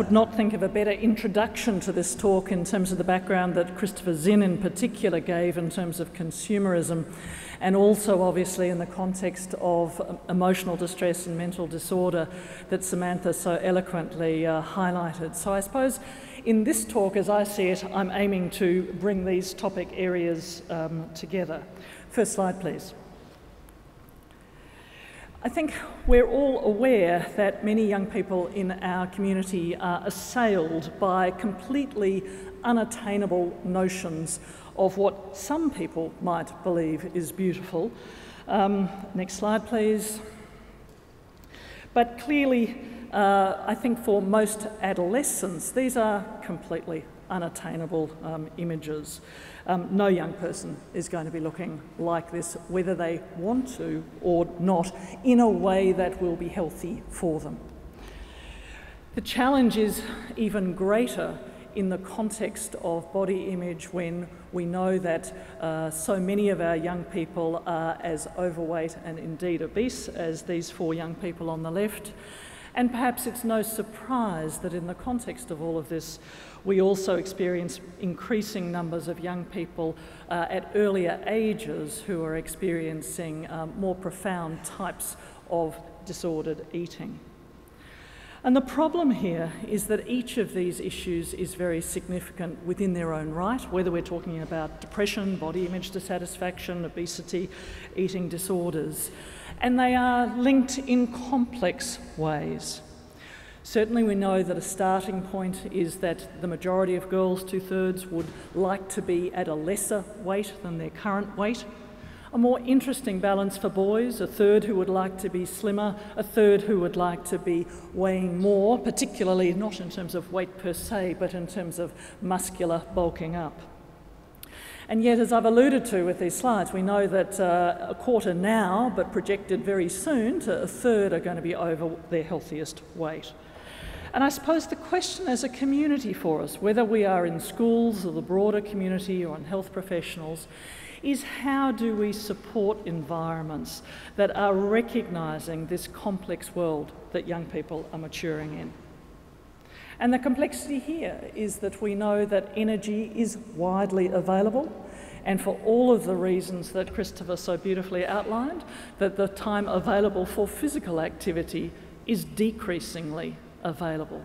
could not think of a better introduction to this talk in terms of the background that Christopher Zinn in particular gave in terms of consumerism and also obviously in the context of emotional distress and mental disorder that Samantha so eloquently uh, highlighted. So I suppose in this talk, as I see it, I'm aiming to bring these topic areas um, together. First slide, please. I think we're all aware that many young people in our community are assailed by completely unattainable notions of what some people might believe is beautiful. Um, next slide, please. But clearly, uh, I think for most adolescents, these are completely unattainable um, images. Um, no young person is going to be looking like this, whether they want to or not, in a way that will be healthy for them. The challenge is even greater in the context of body image when we know that uh, so many of our young people are as overweight and indeed obese as these four young people on the left. And perhaps it's no surprise that in the context of all of this, we also experience increasing numbers of young people uh, at earlier ages who are experiencing um, more profound types of disordered eating. And the problem here is that each of these issues is very significant within their own right, whether we're talking about depression, body image dissatisfaction, obesity, eating disorders and they are linked in complex ways. Certainly, we know that a starting point is that the majority of girls, two thirds, would like to be at a lesser weight than their current weight. A more interesting balance for boys, a third who would like to be slimmer, a third who would like to be weighing more, particularly not in terms of weight per se, but in terms of muscular bulking up. And yet, as I've alluded to with these slides, we know that uh, a quarter now, but projected very soon to a third, are going to be over their healthiest weight. And I suppose the question as a community for us, whether we are in schools or the broader community or in health professionals, is how do we support environments that are recognising this complex world that young people are maturing in? And the complexity here is that we know that energy is widely available and for all of the reasons that Christopher so beautifully outlined, that the time available for physical activity is decreasingly available.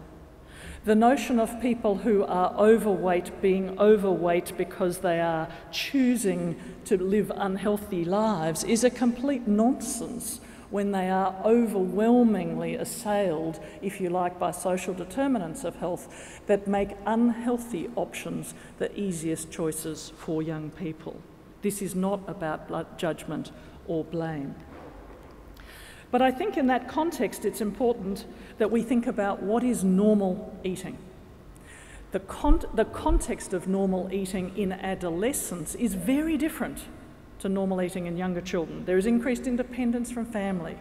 The notion of people who are overweight being overweight because they are choosing to live unhealthy lives is a complete nonsense when they are overwhelmingly assailed, if you like, by social determinants of health that make unhealthy options the easiest choices for young people. This is not about judgment or blame. But I think in that context, it's important that we think about what is normal eating. The, con the context of normal eating in adolescence is very different to normal eating in younger children. There is increased independence from family,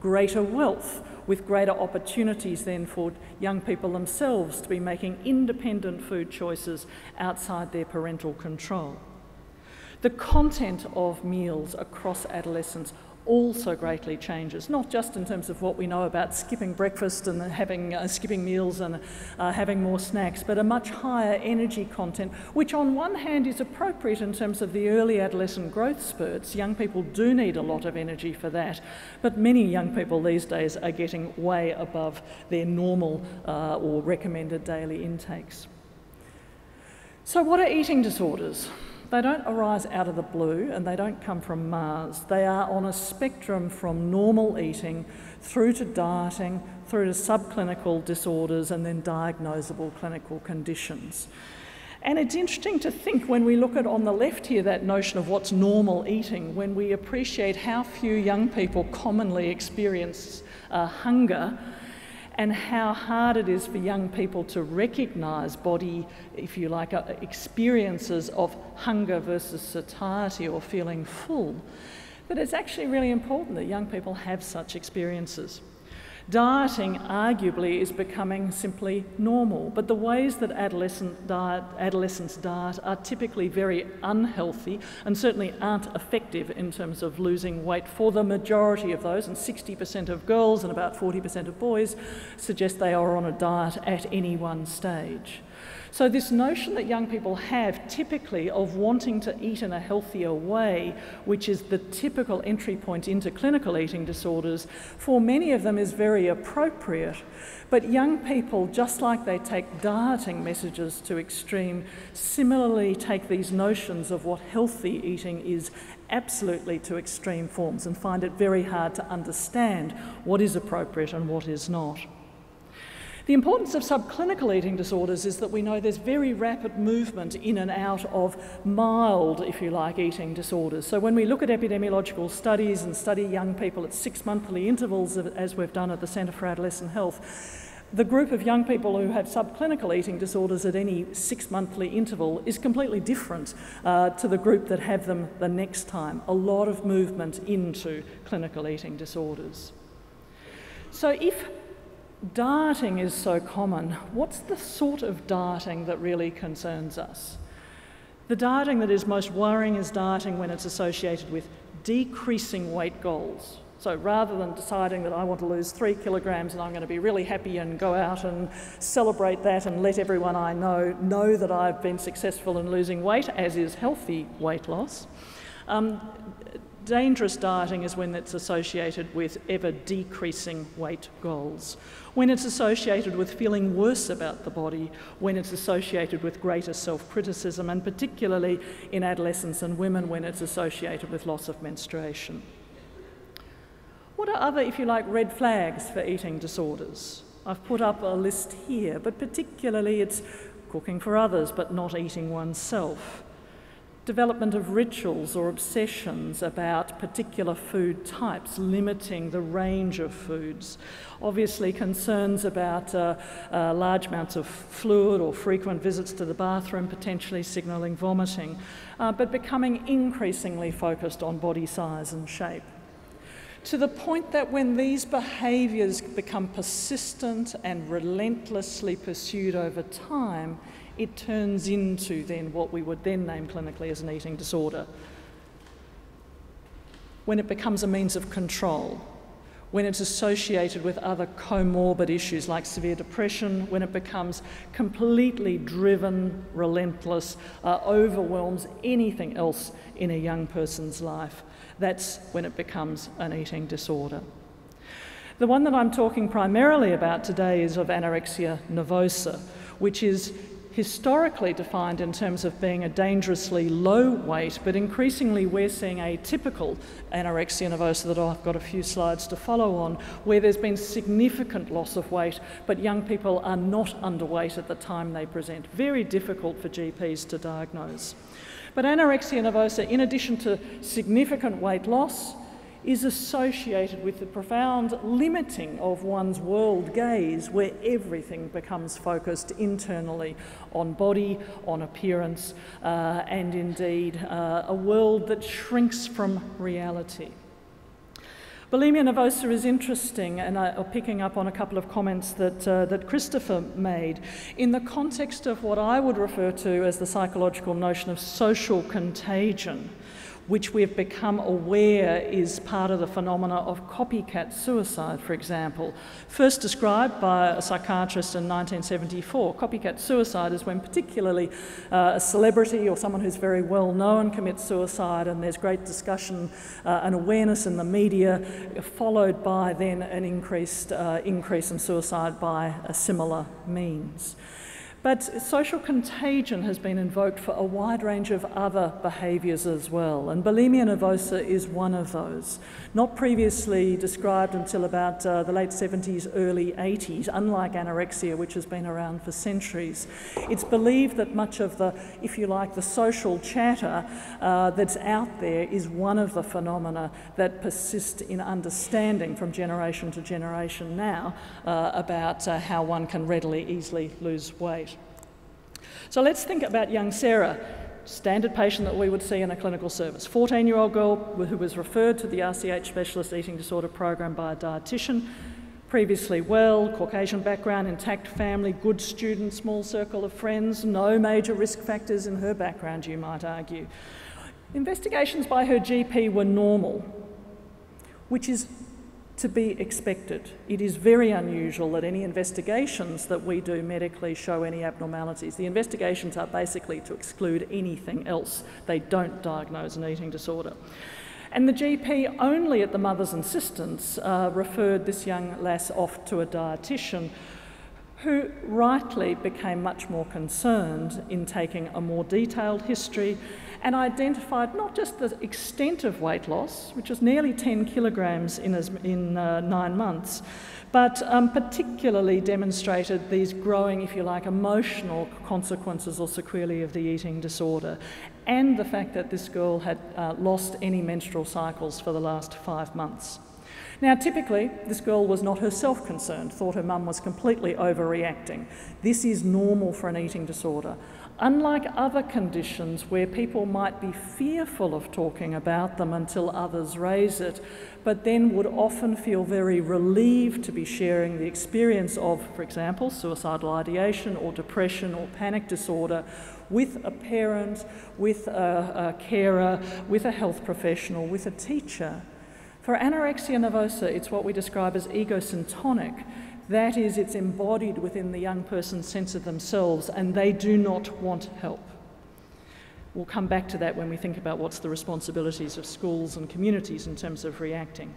greater wealth, with greater opportunities then for young people themselves to be making independent food choices outside their parental control. The content of meals across adolescence also greatly changes, not just in terms of what we know about skipping breakfast and having uh, skipping meals and uh, having more snacks, but a much higher energy content, which on one hand is appropriate in terms of the early adolescent growth spurts. Young people do need a lot of energy for that, but many young people these days are getting way above their normal uh, or recommended daily intakes. So, what are eating disorders? They don't arise out of the blue and they don't come from Mars. They are on a spectrum from normal eating through to dieting, through to subclinical disorders, and then diagnosable clinical conditions. And it's interesting to think when we look at on the left here that notion of what's normal eating, when we appreciate how few young people commonly experience uh, hunger and how hard it is for young people to recognise body, if you like, uh, experiences of hunger versus satiety or feeling full. But it's actually really important that young people have such experiences. Dieting arguably is becoming simply normal, but the ways that adolescent diet, adolescents diet are typically very unhealthy and certainly aren't effective in terms of losing weight for the majority of those, and 60% of girls and about 40% of boys suggest they are on a diet at any one stage. So, this notion that young people have typically of wanting to eat in a healthier way, which is the typical entry point into clinical eating disorders, for many of them is very appropriate. But young people, just like they take dieting messages to extreme, similarly take these notions of what healthy eating is absolutely to extreme forms and find it very hard to understand what is appropriate and what is not. The importance of subclinical eating disorders is that we know there's very rapid movement in and out of mild, if you like, eating disorders. So when we look at epidemiological studies and study young people at six monthly intervals, as we've done at the Centre for Adolescent Health, the group of young people who have subclinical eating disorders at any six monthly interval is completely different uh, to the group that have them the next time. A lot of movement into clinical eating disorders. So if dieting is so common, what's the sort of dieting that really concerns us? The dieting that is most worrying is dieting when it's associated with decreasing weight goals. So rather than deciding that I want to lose three kilograms and I'm going to be really happy and go out and celebrate that and let everyone I know know that I've been successful in losing weight, as is healthy weight loss, um, Dangerous dieting is when it's associated with ever decreasing weight goals, when it's associated with feeling worse about the body, when it's associated with greater self criticism, and particularly in adolescents and women when it's associated with loss of menstruation. What are other, if you like, red flags for eating disorders? I've put up a list here, but particularly it's cooking for others but not eating oneself development of rituals or obsessions about particular food types, limiting the range of foods. Obviously, concerns about uh, uh, large amounts of fluid or frequent visits to the bathroom, potentially signalling vomiting, uh, but becoming increasingly focused on body size and shape to the point that when these behaviours become persistent and relentlessly pursued over time, it turns into then what we would then name clinically as an eating disorder. When it becomes a means of control, when it's associated with other comorbid issues like severe depression, when it becomes completely driven, relentless, uh, overwhelms anything else in a young person's life, that's when it becomes an eating disorder. The one that I'm talking primarily about today is of anorexia nervosa, which is historically defined in terms of being a dangerously low weight, but increasingly we're seeing atypical anorexia nervosa that I've got a few slides to follow on, where there's been significant loss of weight, but young people are not underweight at the time they present. Very difficult for GPs to diagnose. But anorexia nervosa, in addition to significant weight loss, is associated with the profound limiting of one's world gaze, where everything becomes focused internally on body, on appearance, uh, and indeed uh, a world that shrinks from reality. Bulimia nervosa is interesting, and I, picking up on a couple of comments that, uh, that Christopher made in the context of what I would refer to as the psychological notion of social contagion which we've become aware is part of the phenomena of copycat suicide, for example. First described by a psychiatrist in 1974, copycat suicide is when particularly uh, a celebrity or someone who's very well known commits suicide and there's great discussion uh, and awareness in the media, followed by then an increased uh, increase in suicide by a similar means. But social contagion has been invoked for a wide range of other behaviours as well, and bulimia nervosa is one of those. Not previously described until about uh, the late 70s, early 80s, unlike anorexia, which has been around for centuries. It's believed that much of the, if you like, the social chatter uh, that's out there is one of the phenomena that persist in understanding from generation to generation now uh, about uh, how one can readily, easily lose weight. So let's think about young Sarah, standard patient that we would see in a clinical service. 14 year old girl who was referred to the RCH specialist eating disorder program by a dietitian, Previously well, Caucasian background, intact family, good student, small circle of friends, no major risk factors in her background, you might argue. Investigations by her GP were normal, which is to be expected. It is very unusual that any investigations that we do medically show any abnormalities. The investigations are basically to exclude anything else. They don't diagnose an eating disorder. And the GP, only at the mother's insistence, uh, referred this young lass off to a dietitian who rightly became much more concerned in taking a more detailed history and identified not just the extent of weight loss, which was nearly 10 kilograms in, as, in uh, nine months, but um, particularly demonstrated these growing, if you like, emotional consequences or sequelae of the eating disorder, and the fact that this girl had uh, lost any menstrual cycles for the last five months. Now, typically, this girl was not herself concerned, thought her mum was completely overreacting. This is normal for an eating disorder. Unlike other conditions where people might be fearful of talking about them until others raise it, but then would often feel very relieved to be sharing the experience of, for example, suicidal ideation or depression or panic disorder with a parent, with a, a carer, with a health professional, with a teacher. For anorexia nervosa, it's what we describe as egosyntonic. That is, it's embodied within the young person's sense of themselves, and they do not want help. We'll come back to that when we think about what's the responsibilities of schools and communities in terms of reacting.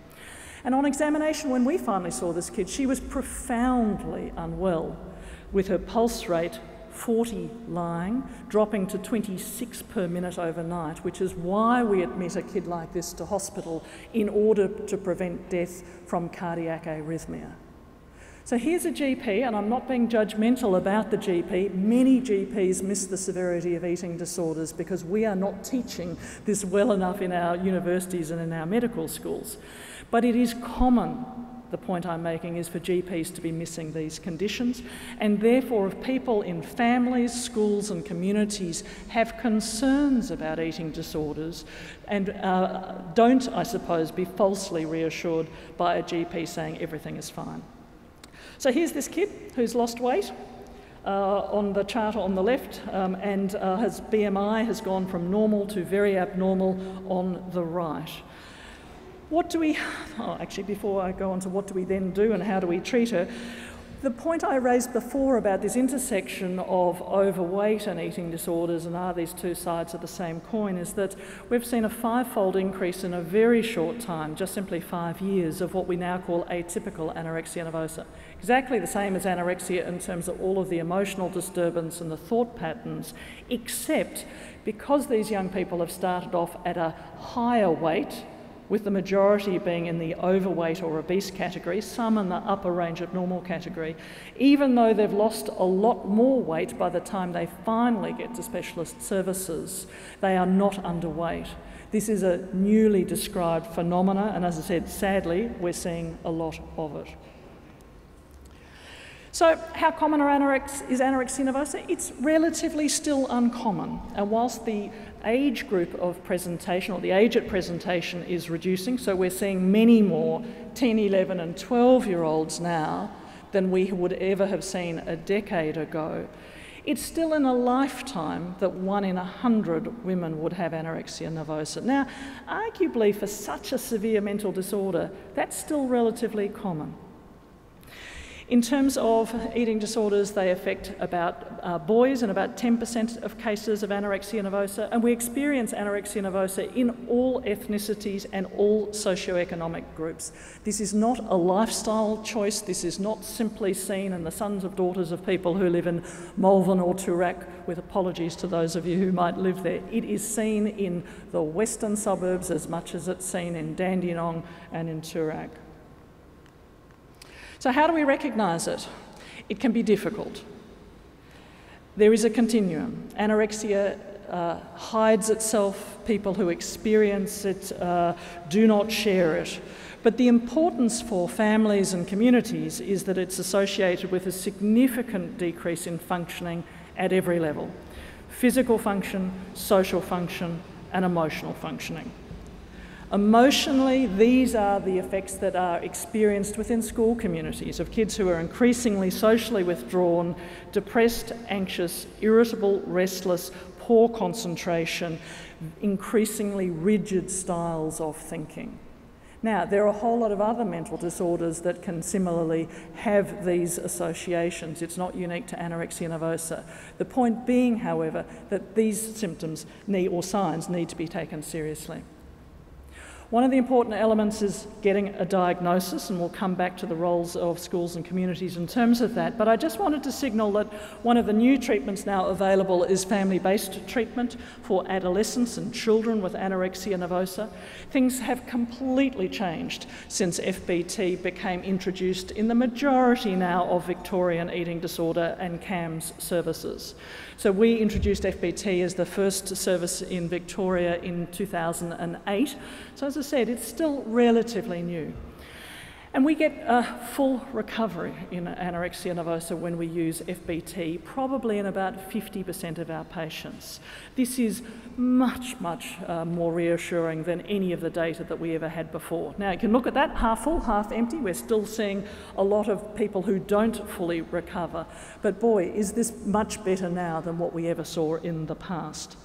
And on examination, when we finally saw this kid, she was profoundly unwell, with her pulse rate 40 lying, dropping to 26 per minute overnight, which is why we admit a kid like this to hospital in order to prevent death from cardiac arrhythmia. So here's a GP, and I'm not being judgmental about the GP. Many GPs miss the severity of eating disorders because we are not teaching this well enough in our universities and in our medical schools. But it is common the point I'm making is for GPs to be missing these conditions, and therefore, if people in families, schools, and communities have concerns about eating disorders, and uh, don't, I suppose, be falsely reassured by a GP saying everything is fine. So here's this kid who's lost weight. Uh, on the chart on the left, um, and uh, his BMI has gone from normal to very abnormal on the right. What do we, oh, actually, before I go on to what do we then do and how do we treat her, the point I raised before about this intersection of overweight and eating disorders and are these two sides of the same coin is that we've seen a five-fold increase in a very short time, just simply five years, of what we now call atypical anorexia nervosa. Exactly the same as anorexia in terms of all of the emotional disturbance and the thought patterns, except because these young people have started off at a higher weight with the majority being in the overweight or obese category, some in the upper range of normal category, even though they've lost a lot more weight by the time they finally get to specialist services, they are not underweight. This is a newly described phenomena, and as I said, sadly, we're seeing a lot of it. So, how common are anorex is anorexia nervosa? It's relatively still uncommon. And whilst the age group of presentation or the age at presentation is reducing, so we're seeing many more 10, 11, and 12 year olds now than we would ever have seen a decade ago. It's still in a lifetime that one in a hundred women would have anorexia nervosa. Now, arguably, for such a severe mental disorder, that's still relatively common. In terms of eating disorders, they affect about uh, boys and about 10% of cases of anorexia nervosa, and we experience anorexia nervosa in all ethnicities and all socioeconomic groups. This is not a lifestyle choice, this is not simply seen in the sons or daughters of people who live in Malvern or Toorak, with apologies to those of you who might live there. It is seen in the western suburbs as much as it's seen in Dandenong and in Toorak. So, how do we recognise it? It can be difficult. There is a continuum. Anorexia uh, hides itself, people who experience it uh, do not share it. But the importance for families and communities is that it's associated with a significant decrease in functioning at every level physical function, social function, and emotional functioning. Emotionally, these are the effects that are experienced within school communities of kids who are increasingly socially withdrawn, depressed, anxious, irritable, restless, poor concentration, increasingly rigid styles of thinking. Now, there are a whole lot of other mental disorders that can similarly have these associations. It's not unique to anorexia nervosa. The point being, however, that these symptoms need, or signs need to be taken seriously. One of the important elements is getting a diagnosis, and we'll come back to the roles of schools and communities in terms of that. But I just wanted to signal that one of the new treatments now available is family based treatment for adolescents and children with anorexia nervosa. Things have completely changed since FBT became introduced in the majority now of Victorian eating disorder and CAMHS services. So we introduced FBT as the first service in Victoria in 2008. So I said, it's still relatively new. And we get a full recovery in anorexia nervosa when we use FBT, probably in about 50% of our patients. This is much, much uh, more reassuring than any of the data that we ever had before. Now, you can look at that half full, half empty. We're still seeing a lot of people who don't fully recover. But boy, is this much better now than what we ever saw in the past.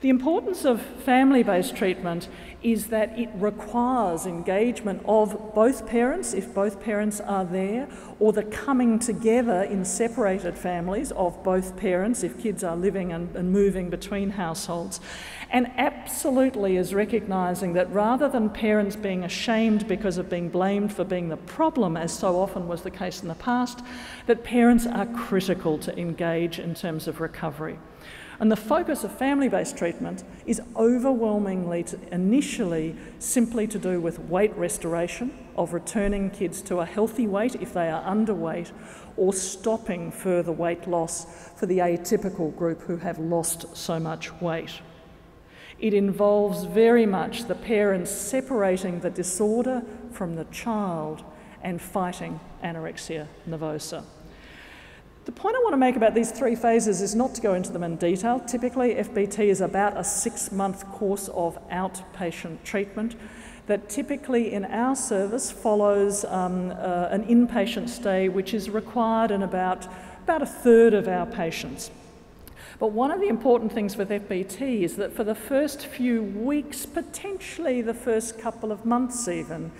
The importance of family based treatment is that it requires engagement of both parents, if both parents are there, or the coming together in separated families of both parents, if kids are living and, and moving between households. And absolutely is recognising that rather than parents being ashamed because of being blamed for being the problem, as so often was the case in the past, that parents are critical to engage in terms of recovery. And the focus of family based treatment is overwhelmingly to initially simply to do with weight restoration, of returning kids to a healthy weight if they are underweight, or stopping further weight loss for the atypical group who have lost so much weight. It involves very much the parents separating the disorder from the child and fighting anorexia nervosa. The point I want to make about these three phases is not to go into them in detail. Typically, FBT is about a six month course of outpatient treatment that typically in our service follows um, uh, an inpatient stay, which is required in about, about a third of our patients. But one of the important things with FBT is that for the first few weeks, potentially the first couple of months even,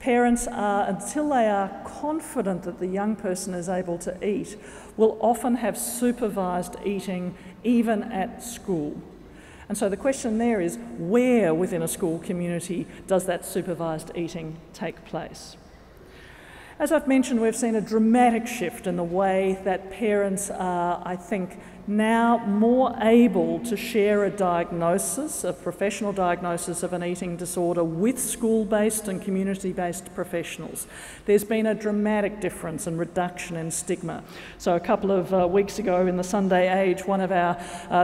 Parents are, until they are confident that the young person is able to eat, will often have supervised eating even at school. And so the question there is where within a school community does that supervised eating take place? As I've mentioned, we've seen a dramatic shift in the way that parents are, I think, now more able to share a diagnosis, a professional diagnosis of an eating disorder with school based and community based professionals. There's been a dramatic difference and reduction in stigma. So, a couple of uh, weeks ago in the Sunday Age, one of our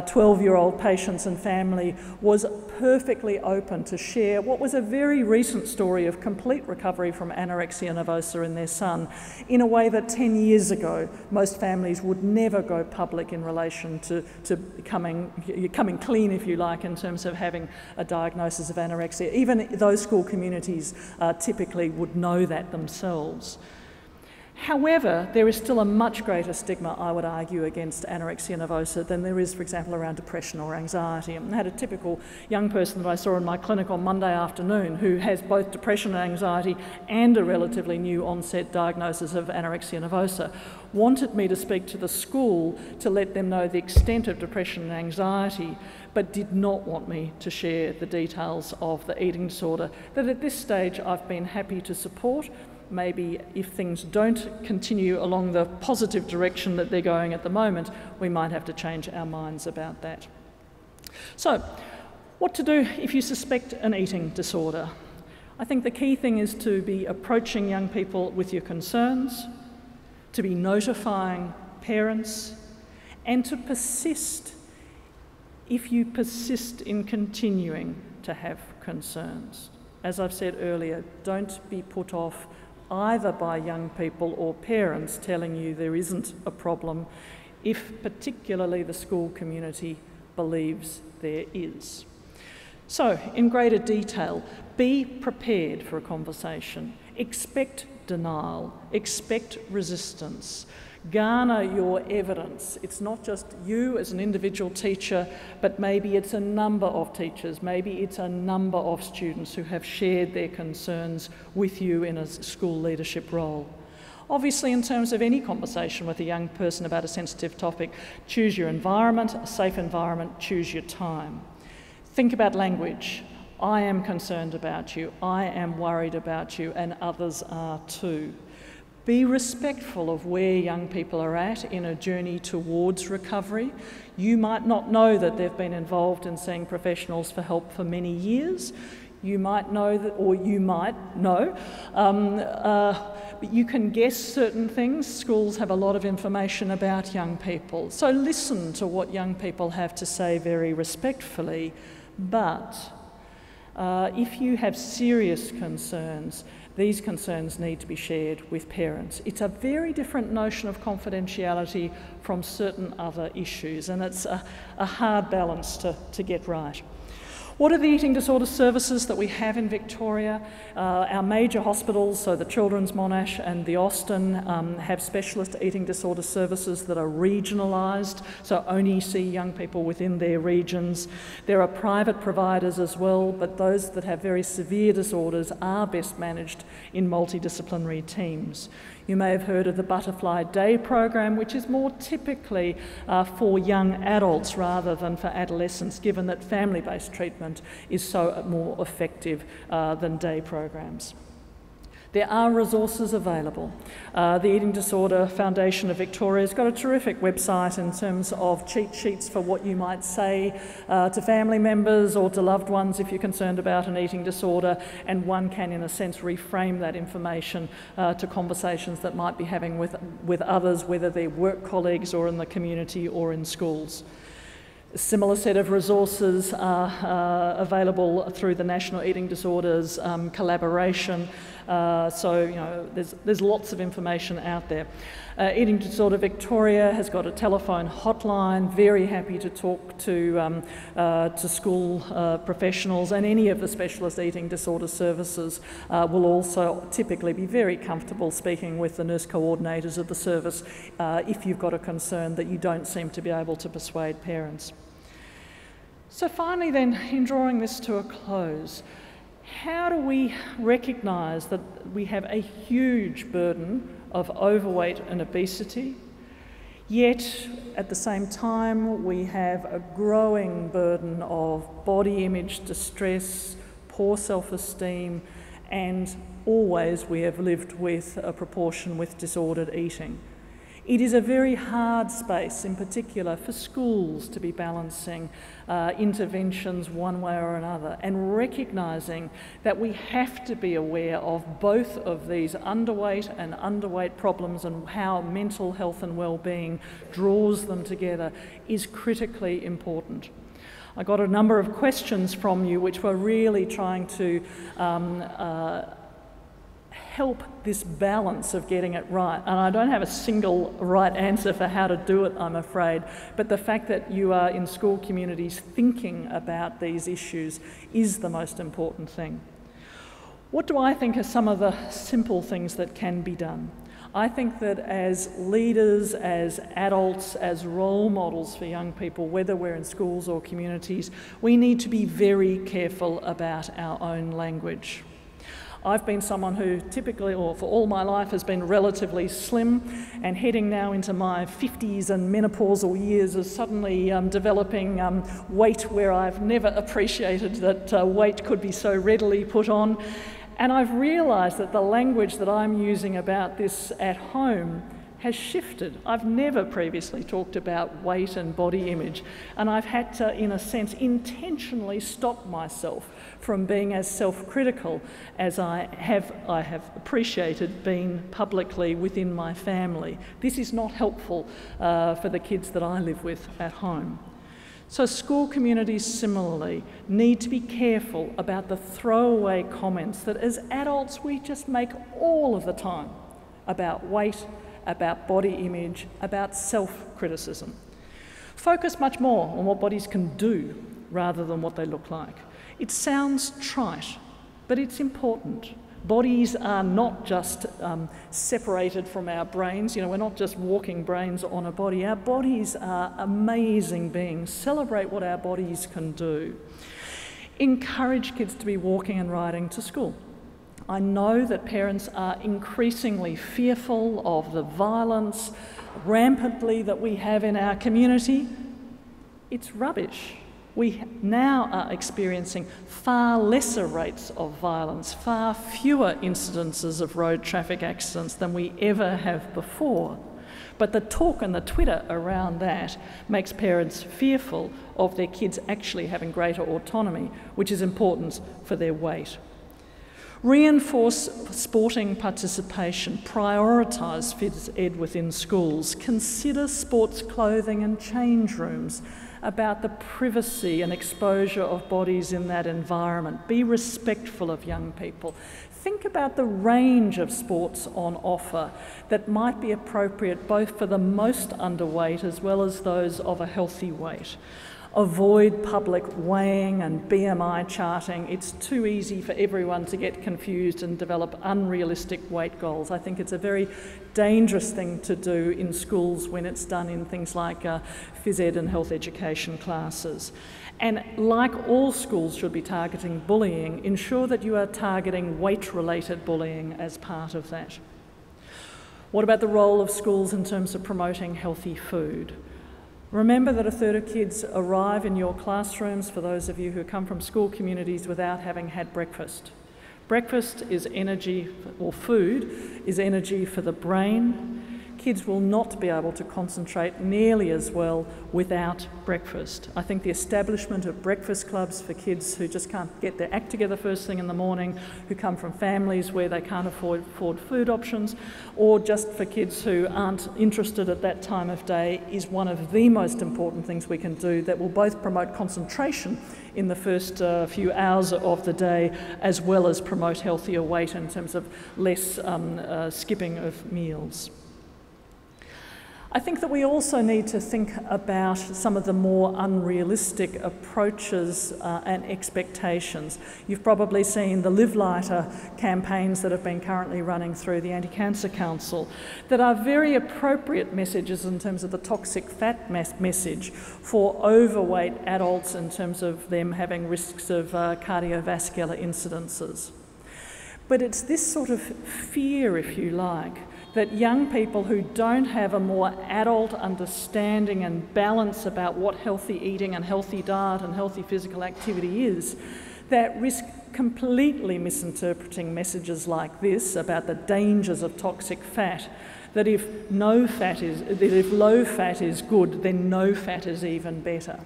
12 uh, year old patients and family was perfectly open to share what was a very recent story of complete recovery from anorexia nervosa in their son in a way that 10 years ago most families would never go public in relation to, to coming, coming clean, if you like, in terms of having a diagnosis of anorexia. Even those school communities uh, typically would know that themselves. However, there is still a much greater stigma, I would argue, against anorexia nervosa than there is, for example, around depression or anxiety. I had a typical young person that I saw in my clinic on Monday afternoon who has both depression and anxiety and a relatively new onset diagnosis of anorexia nervosa. Wanted me to speak to the school to let them know the extent of depression and anxiety, but did not want me to share the details of the eating disorder that at this stage I've been happy to support maybe if things don't continue along the positive direction that they're going at the moment, we might have to change our minds about that. So, what to do if you suspect an eating disorder? I think the key thing is to be approaching young people with your concerns, to be notifying parents, and to persist if you persist in continuing to have concerns. As I've said earlier, don't be put off either by young people or parents telling you there isn't a problem, if particularly the school community believes there is. So, in greater detail, be prepared for a conversation. Expect denial, expect resistance. Garner your evidence. It's not just you as an individual teacher, but maybe it's a number of teachers, maybe it's a number of students who have shared their concerns with you in a school leadership role. Obviously, in terms of any conversation with a young person about a sensitive topic, choose your environment, a safe environment, choose your time. Think about language. I am concerned about you, I am worried about you, and others are too. Be respectful of where young people are at in a journey towards recovery. You might not know that they've been involved in seeing professionals for help for many years. You might know that, or you might know, um, uh, but you can guess certain things. Schools have a lot of information about young people. So listen to what young people have to say very respectfully. But uh, if you have serious concerns, these concerns need to be shared with parents. It's a very different notion of confidentiality from certain other issues, and it's a, a hard balance to, to get right. What are the eating disorder services that we have in Victoria? Uh, our major hospitals, so the Children's Monash and the Austin, um, have specialist eating disorder services that are regionalised, so only see young people within their regions. There are private providers as well, but those that have very severe disorders are best managed in multidisciplinary teams. You may have heard of the Butterfly Day program, which is more typically uh, for young adults rather than for adolescents, given that family based treatment is so more effective uh, than day programs. There are resources available. Uh, the Eating Disorder Foundation of Victoria has got a terrific website in terms of cheat sheets for what you might say uh, to family members or to loved ones if you're concerned about an eating disorder, and one can, in a sense, reframe that information uh, to conversations that might be having with, with others, whether they're work colleagues or in the community or in schools. A similar set of resources are uh, available through the National Eating Disorders um, collaboration. Uh, so, you know, there's, there's lots of information out there. Uh, Eating Disorder Victoria has got a telephone hotline, very happy to talk to, um, uh, to school uh, professionals, and any of the specialist eating disorder services uh, will also typically be very comfortable speaking with the nurse coordinators of the service uh, if you've got a concern that you don't seem to be able to persuade parents. So, finally, then, in drawing this to a close, how do we recognise that we have a huge burden of overweight and obesity, yet at the same time we have a growing burden of body image distress, poor self esteem, and always we have lived with a proportion with disordered eating? It is a very hard space, in particular, for schools to be balancing uh, interventions one way or another and recognising that we have to be aware of both of these underweight and underweight problems and how mental health and well-being draws them together is critically important. I got a number of questions from you which were really trying to um, uh, help this balance of getting it right. And I don't have a single right answer for how to do it, I'm afraid. But the fact that you are in school communities thinking about these issues is the most important thing. What do I think are some of the simple things that can be done? I think that as leaders, as adults, as role models for young people, whether we're in schools or communities, we need to be very careful about our own language. I've been someone who typically, or for all my life, has been relatively slim, and heading now into my 50s and menopausal years is suddenly um, developing um, weight where I've never appreciated that uh, weight could be so readily put on. And I've realised that the language that I'm using about this at home has shifted. I've never previously talked about weight and body image, and I've had to, in a sense, intentionally stop myself from being as self-critical as I have, I have appreciated being publicly within my family. This is not helpful uh, for the kids that I live with at home. So, school communities similarly need to be careful about the throwaway comments that as adults we just make all of the time about weight about body image, about self criticism. Focus much more on what bodies can do rather than what they look like. It sounds trite, but it's important. Bodies are not just um, separated from our brains. You know, we're not just walking brains on a body. Our bodies are amazing beings. Celebrate what our bodies can do. Encourage kids to be walking and riding to school. I know that parents are increasingly fearful of the violence rampantly that we have in our community. It's rubbish. We now are experiencing far lesser rates of violence, far fewer incidences of road traffic accidents than we ever have before. But the talk and the Twitter around that makes parents fearful of their kids actually having greater autonomy, which is important for their weight. Reinforce sporting participation, prioritise phys ed within schools, consider sports clothing and change rooms, about the privacy and exposure of bodies in that environment. Be respectful of young people. Think about the range of sports on offer that might be appropriate both for the most underweight as well as those of a healthy weight. Avoid public weighing and BMI charting. It's too easy for everyone to get confused and develop unrealistic weight goals. I think it's a very dangerous thing to do in schools when it's done in things like uh, phys ed and health education classes. And like all schools should be targeting bullying, ensure that you are targeting weight related bullying as part of that. What about the role of schools in terms of promoting healthy food? Remember that a third of kids arrive in your classrooms, for those of you who come from school communities, without having had breakfast. Breakfast is energy, or food is energy for the brain, kids will not be able to concentrate nearly as well without breakfast. I think the establishment of breakfast clubs for kids who just can't get their act together first thing in the morning, who come from families where they can't afford, afford food options, or just for kids who aren't interested at that time of day is one of the most important things we can do that will both promote concentration in the first uh, few hours of the day, as well as promote healthier weight in terms of less um, uh, skipping of meals. I think that we also need to think about some of the more unrealistic approaches uh, and expectations. You've probably seen the Live Lighter campaigns that have been currently running through the Anti Cancer Council that are very appropriate messages in terms of the toxic fat message for overweight adults in terms of them having risks of uh, cardiovascular incidences. But it's this sort of fear, if you like, that young people who don't have a more adult understanding and balance about what healthy eating and healthy diet and healthy physical activity is, that risk completely misinterpreting messages like this about the dangers of toxic fat. That if no fat is, that if low fat is good, then no fat is even better.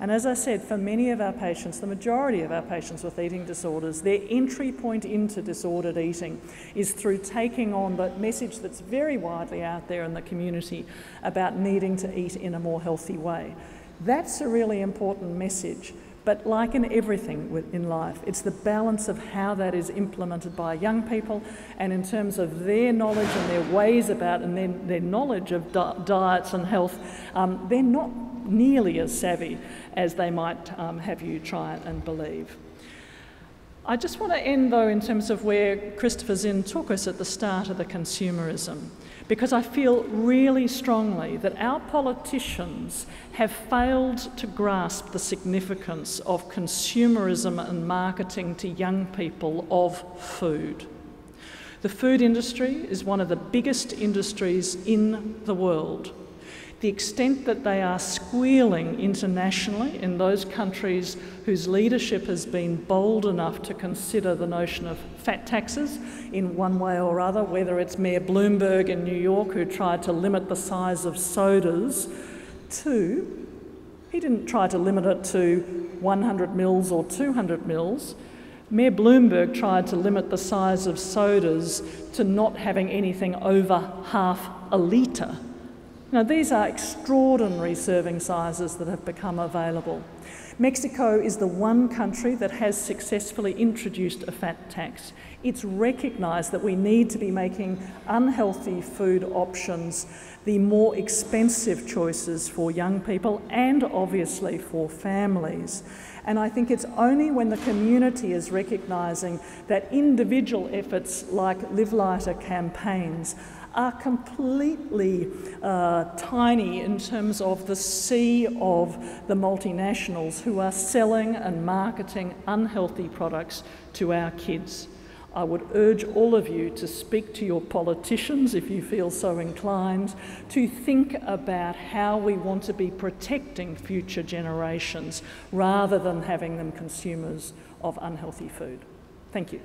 And as I said, for many of our patients, the majority of our patients with eating disorders, their entry point into disordered eating is through taking on the message that's very widely out there in the community about needing to eat in a more healthy way. That's a really important message. But like in everything in life, it's the balance of how that is implemented by young people and in terms of their knowledge and their ways about and their, their knowledge of di diets and health. Um, they're not nearly as savvy as they might um, have you try and believe. I just want to end though in terms of where Christopher Zinn took us at the start of the consumerism, because I feel really strongly that our politicians have failed to grasp the significance of consumerism and marketing to young people of food. The food industry is one of the biggest industries in the world the extent that they are squealing internationally in those countries whose leadership has been bold enough to consider the notion of fat taxes in one way or other, whether it's Mayor Bloomberg in New York who tried to limit the size of sodas to, he didn't try to limit it to 100 mils or 200 mils. Mayor Bloomberg tried to limit the size of sodas to not having anything over half a litre now, these are extraordinary serving sizes that have become available. Mexico is the one country that has successfully introduced a fat tax. It's recognised that we need to be making unhealthy food options the more expensive choices for young people and obviously for families. And I think it's only when the community is recognising that individual efforts like Live Lighter campaigns are completely uh, tiny in terms of the sea of the multinationals who are selling and marketing unhealthy products to our kids. I would urge all of you to speak to your politicians if you feel so inclined, to think about how we want to be protecting future generations rather than having them consumers of unhealthy food. Thank you.